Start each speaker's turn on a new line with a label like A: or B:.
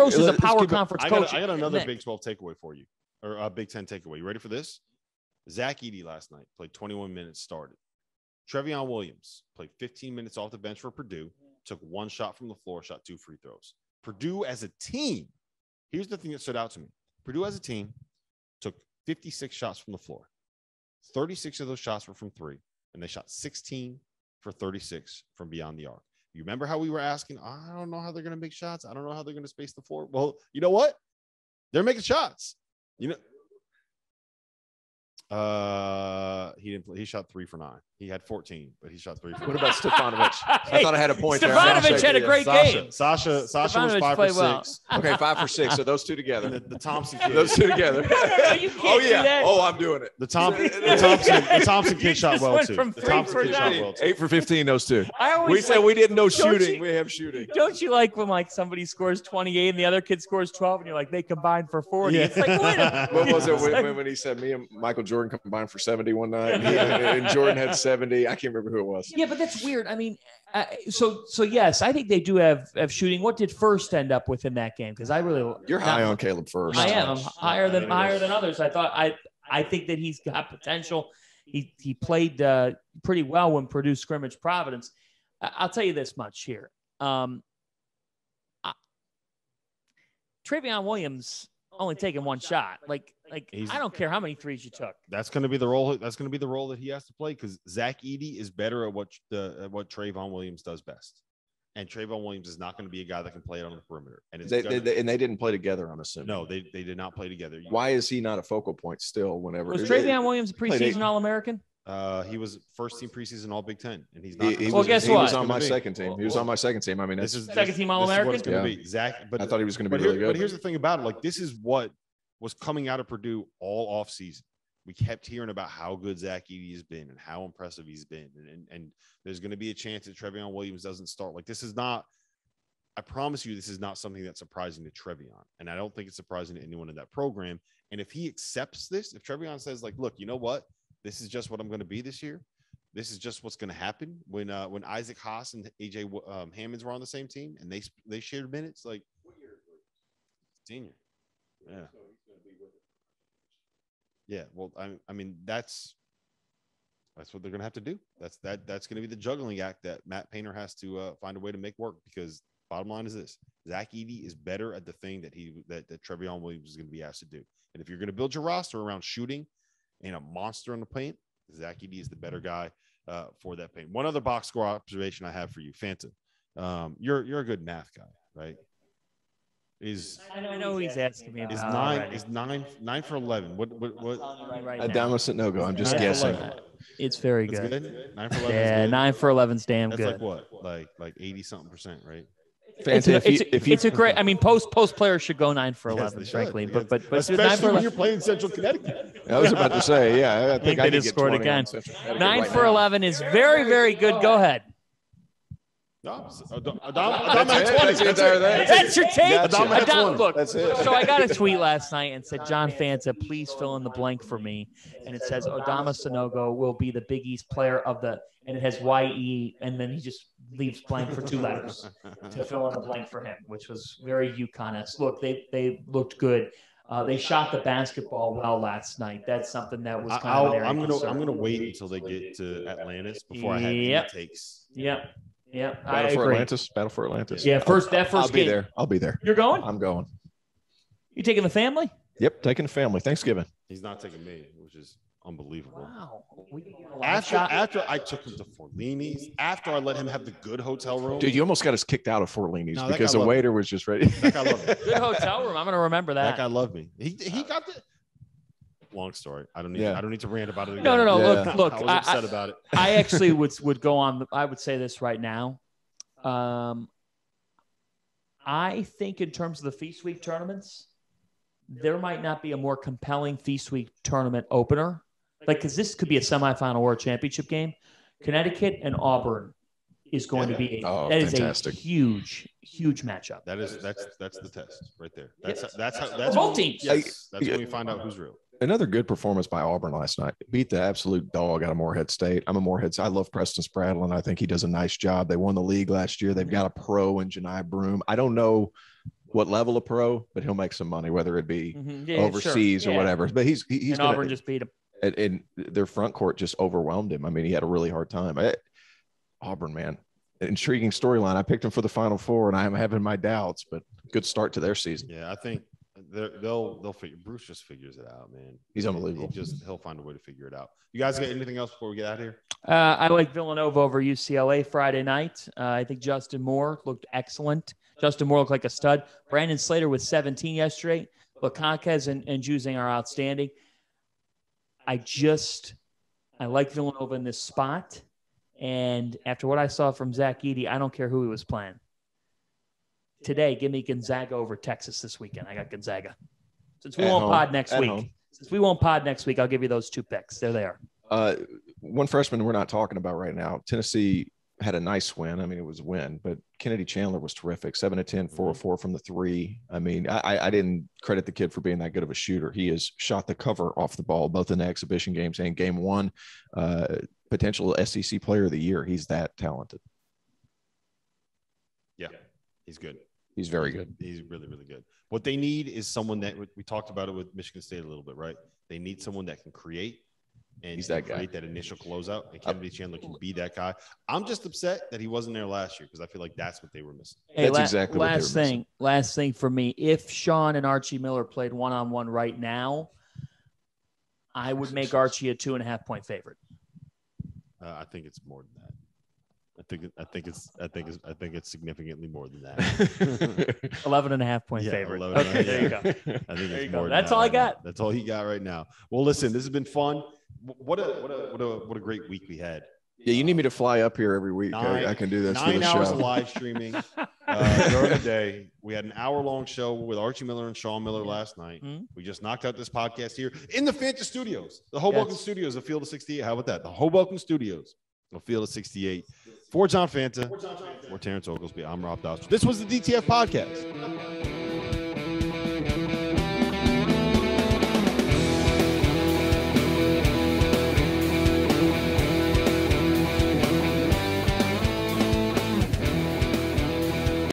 A: Rose is a power conference
B: I
A: coach.
B: got, I got another
A: Nick.
B: Big 12 takeaway for you, or a Big 10 takeaway. You ready for this? Zach Edey last night played 21 minutes, started. Trevion Williams played 15 minutes off the bench for Purdue, took one shot from the floor, shot two free throws. Purdue as a team, here's the thing that stood out to me Purdue as a team took 56 shots from the floor. 36 of those shots were from three, and they shot 16 for 36 from beyond the arc. You remember how we were asking, oh, I don't know how they're going to make shots. I don't know how they're going to space the floor. Well, you know what? They're making shots. You know, uh, he didn't play. He shot three for nine. He had 14, but he shot three for
C: What
B: nine.
C: about Stefanovic? I thought I had a point there.
A: Stefanovic had a great
B: Sasha,
A: game.
B: Sasha, Sasha was five for
A: played well.
B: six.
C: Okay, five for six. So those two together.
B: the, the Thompson kid.
C: Those two together.
A: No, no, no, you can't
C: oh
A: do
C: yeah.
A: that.
C: Oh, I'm doing it.
B: the, Tom, the Thompson, the Thompson kid shot well too.
A: from
B: The Thompson
A: for
B: kid shot well too.
C: Eight for fifteen. Those two.
A: I always
C: We said we didn't know shooting.
A: you-
C: We have shooting.
A: Don't you like when like somebody scores 28 and the other kid scores 12 and you're like they combined for 40? It's like wait
C: What was it
A: It's
C: when,
A: like-
C: when, when he said me and Michael Jordan combined for 70 one night and, he- and Jordan had 70? I can't remember who it was.
A: Yeah, but that's weird. I mean, uh, so so yes, I think they do have have shooting. What did Furst end up with in that game? Because I really
C: You're high on Caleb Furst.
A: I am. I'm
B: much.
A: higher
B: I
A: than
B: mean,
A: higher than others. I thought I I think that he's got potential. He he played uh, pretty well when Purdue scrimmage Providence. I, I'll tell you this much here. Um, I, Trevion Williams only taking one shot. Like like
B: He's-
A: I don't care how many threes you took.
B: That's going to be the role. That's going to be the role that he has to play because Zach Edey is better at what the at what Trevion Williams does best, and Trevion Williams is not going to be a guy that can play it on the perimeter. And it's
C: They,
B: gonna-
C: they, they- and they didn't play together, I'm assuming.
B: no, they they did not play together.
C: Why is he not a focal point still whenever?
A: Was
C: it-
A: Trevion Williams a
C: played
A: preseason All American?
B: Uh, he was first team preseason All Big Ten, and he's not.
C: he
B: gonna
A: Well,
C: was,
B: be-
A: guess
C: he was on my
B: be.
C: second team. He was on my second team. I mean,
B: This
C: that's,
B: is
A: Second
B: this-
A: team
B: this is it's
A: All-American?
B: going to
C: Yeah.
B: be. Zach, but
C: I thought he was going to
B: but,
C: be
B: here-
C: really
B: but here's the thing about it: like this is what was coming out of Purdue all off season. We kept hearing about how good Zach Edey has been and how impressive he's been, and and, and there's going to be a chance that Trevion Williams doesn't start. Like this is not. I promise you, this is not something that's surprising to Trevion, and I don't think it's surprising to anyone in that program. And if he accepts this, if Trevion says like, "Look, you know what? This is just what I'm going to be this year. This is just what's going to happen." When uh, when Isaac Haas and AJ um, Hammons were on the same team and they they shared minutes, like senior, yeah, yeah. Well, I I mean that's that's what they're going to have to do. That's that that's going to be the juggling act that Matt Painter has to uh, find a way to make work because bottom line is this: Zach Edey is better at the thing that he that that Trevion Williams is going to be asked to do. And if you're going to build your roster around shooting and a monster on the paint, Zach Edey is the better guy uh, for that paint. One other box score observation I have for you, Fanta. Um, you're you're a good math guy, right? Is
A: I know he's asking me about
B: is nine
A: already.
B: is nine nine for eleven? What what what?
A: Right now.
C: Adama Sanogo. I'm just
B: Nine
C: guessing.
A: It's very good.
B: good. Nine for eleven.
A: Yeah,
B: good.
A: nine for 11's damn
B: That's
A: good.
B: like what? Like like eighty something percent, right?
A: It's, a, it's, a,
C: if you-
A: it's a great. I mean, post post players should go nine for eleven,
B: they should.
A: frankly.
B: Yes.
A: But but but
B: especially when
A: 11
B: you're playing Central Connecticut.
C: I was about to say, yeah. I think,
A: think
C: I
A: they
C: could
A: just scored again.
C: on Central Connecticut
A: nine
C: right
A: for
C: now.
A: eleven is very very good. Go ahead.
B: No, Adam, Adam,
C: That's
B: had
C: it.
B: 20.
C: That's
B: That's
C: entire
B: it.
C: thing.
A: That's your take.
C: That's it.
A: Adam- look,
C: That's it.
A: so I got a tweet last night and said, John Fanta, please fill in the blank for me. And it says Adama Sanogo will be the Big East player of the, and it has YE, and then he just leaves blank for two letters to fill in the blank for him, which was very UConn-esque. Look, they they looked good. Uh, they shot the basketball well last night. That's something that was kind
B: I'll,
A: of an area
B: I'm gonna
A: concern.
B: I'm gonna wait until they get to Atlantis before I have
A: Yep.
B: any takes.
A: Yep. Yep. I
C: Battle for
A: agree.
C: Atlantis. Battle for Atlantis.
A: Yeah, first that 1st
C: I'll be
A: game.
C: there. I'll be there.
A: You're going?
C: I'm going.
A: You taking the family?
C: Yep, taking the family. Thanksgiving.
B: He's not taking me, which is unbelievable.
A: Wow. We can get a live
B: After after I took him to Forlini's, after I let him have the good hotel room,
C: Dude, you almost got us kicked out of Forlini's
B: No,
C: because the
B: loved
C: waiter was just ready.
B: that guy loved me.
A: Good hotel room. I'm gonna remember
B: That
A: that.
B: guy loved me. He he got the long story. I don't need
C: Yeah.
B: I don't need to rant about it. Again.
A: No, no, no.
C: Yeah.
A: Look, look.
B: I was upset
A: I,
B: about it.
A: I actually would would go on. I would say this right now. Um, I think in terms of the Feast Week tournaments, there might not be a more compelling Feast Week tournament opener. Like, because this could be a semifinal or a championship game. Connecticut and Auburn is going to be a,
C: Oh,
A: that is
C: fantastic.
A: a huge, huge matchup.
B: That is that's that's the test right there. That's
A: Yes.
B: that's how that's
A: both
B: when-
A: teams.
B: Yes, that's when we find out who's real.
C: Another good performance by Auburn last night. Beat the absolute dog out of Morehead State. I'm a Morehead. I love Preston Spradlin. I think he does a nice job. They won the league last year. They've got a pro in Johni Broome. I don't know what level of pro, but he'll make some money, whether it be
A: Mhm. Yeah, sure.
C: overseas or whatever. But he's he- he's
A: and
C: gonna,
A: Auburn just beat him.
C: And, and their front court just overwhelmed him. I mean, he had a really hard time. I, Auburn, man, intriguing storyline. I picked him for the Final Four, and I'm having my doubts, but good start to their season.
B: Yeah, I think they're- they'll they'll figure. Bruce just figures it out, man.
C: He's
B: He-
C: unbelievable.
B: He just he'll find a way to figure it out. You guys got anything else before we get out of here?
A: Uh, I like Villanova over UCLA Friday night. Uh, I think Justin Moore looked excellent. Justin Moore looked like a stud. Brandon Slater with 17 yesterday. Lacaquez and, and Juzang are outstanding. I just, I like Villanova in this spot. And after what I saw from Zach Edey, I don't care who he was playing. Today, give me Gonzaga over Texas this weekend. I got Gonzaga. Since we
C: At
A: won't
C: home.
A: pod next
C: At
A: week,
C: home.
A: since we won't pod next week, I'll give you those two picks. There they are.
C: Uh, one freshman we're not talking about right now. Tennessee had a nice win. I mean, it was a win, but Kennedy Chandler was terrific. Seven to 10, four or four from the three. I mean, I, I- I didn't credit the kid for being that good of a shooter. He has shot the cover off the ball, both in the exhibition games and game one. Uh, potential SEC player of the year. He's that talented.
B: Yeah, he's good.
C: He's very good.
B: He's really, really good. What they need is someone that we talked about it with Michigan State a little bit, right? They need someone that can create and
C: He's
B: can
C: that guy.
B: that initial closeout. And Kennedy Chandler can be that guy. I'm just upset that he wasn't there last year because I feel like that's what they were missing.
A: Hey,
C: That's
A: la-
C: exactly what they
A: last
C: were missing.
A: thing. Last thing for me. If Sean and Archie Miller played one on one right now, I would make Archie a two and a half point favorite.
B: Uh, I think it's more than that. I think I think it's I think it's I think it's significantly more than that.
A: 11 and a half point
B: Yeah,
A: favorite.
B: 11 and a
A: Okay, there you go.
B: I think
A: There
B: it's
A: you
B: more.
A: go.
B: than
A: That's
B: that
A: all I
B: right now.
A: got.
B: That's all he got right now. Well, listen, this has been fun. What a what a what a what a great week we had.
C: yeah, you need me to fly up here every week.
B: Nine-
C: I, I can do this for
B: Nine
C: the
B: hours
C: show.
B: of live streaming uh, during the day. We had an hour long show with Archie Miller and Sean Miller last night.
A: Mhm.
B: We just knocked out this podcast here in the Fanta Studios, the Hoboken
A: Yes.
B: Studios the Field of 68. How about that? The Hoboken Studios the Field of 68. For John Fanta, for Terrence Oglesby, I'm Rob Dauster. This was the DTF podcast.